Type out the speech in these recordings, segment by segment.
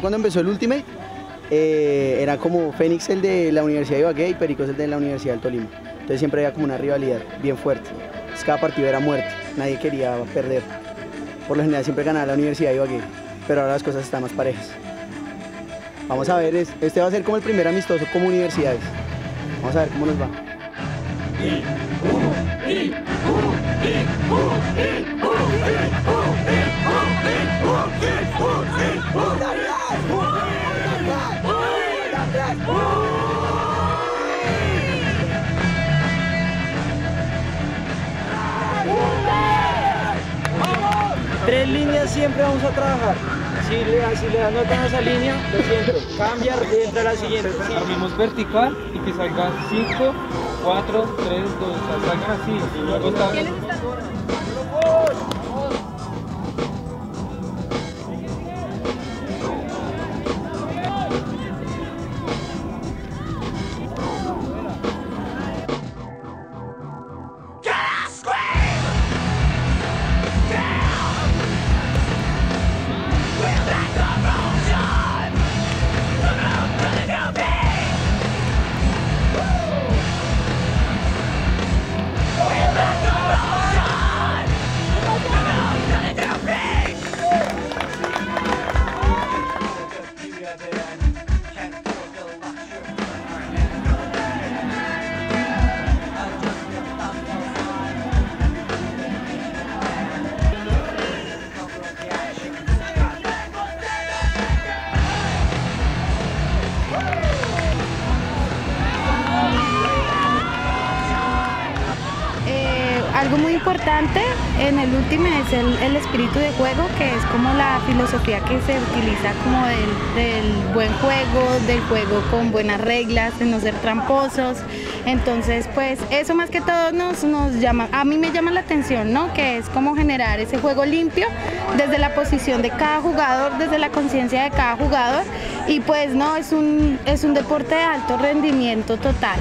cuando empezó el Ultimate, eh, era como Fénix el de la Universidad de Ibagué y Pericos el de la Universidad del Tolima. Entonces siempre había como una rivalidad bien fuerte. Entonces, cada partido era muerte, nadie quería perder. Por lo general siempre ganaba la Universidad de Ibagué, pero ahora las cosas están más parejas. Vamos a ver, es- este va a ser como el primer amistoso como universidades. Vamos a ver cómo nos va. Tres líneas siempre vamos a trabajar. Si le, si le a esa línea, lo siento, cambia y entra a la siguiente. Sí. Abrimos vertical y que salga 5, 4, 3, 2, salgan así. Y luego está... algo muy importante en el último es el, el espíritu de juego, que es como la filosofía que se utiliza como del, del buen juego, del juego con buenas reglas, de no ser tramposos. Entonces, pues eso más que todo nos, nos llama, a mí me llama la atención, ¿no? Que es como generar ese juego limpio desde la posición de cada jugador, desde la conciencia de cada jugador. Y pues no, es un, es un deporte de alto rendimiento total.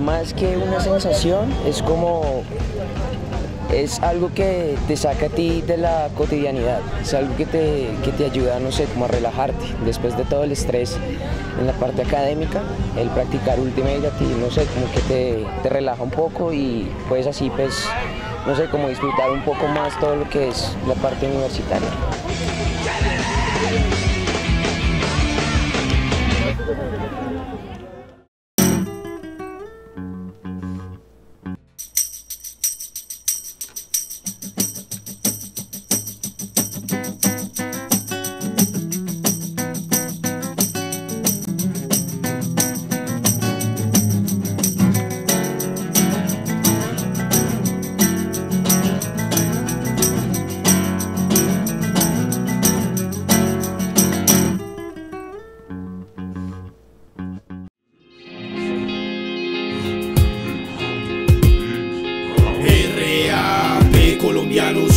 Más que una sensación, es como es algo que te saca a ti de la cotidianidad, es algo que te, que te ayuda, no sé, como a relajarte después de todo el estrés en la parte académica, el practicar Ultimate a ti, no sé, como que te, te relaja un poco y puedes así, pues, no sé, como disfrutar un poco más todo lo que es la parte universitaria.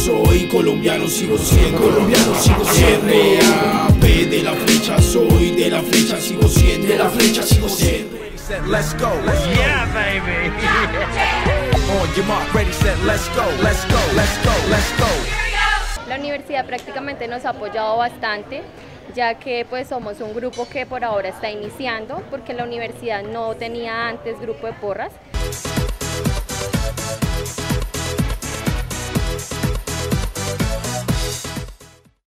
Soy, colombiano sigo siendo, colombiano sigo siendo. R.A.P. de la flecha soy, de la flecha sigo siendo, de la flecha sigo siendo. Let's go. Yeah, baby. On your mark, ready, set, let's go. Let's go. Let's go. Let's go. La universidad prácticamente nos ha apoyado bastante, ya que pues somos un grupo que por ahora está iniciando, porque la universidad no tenía antes grupo de porras.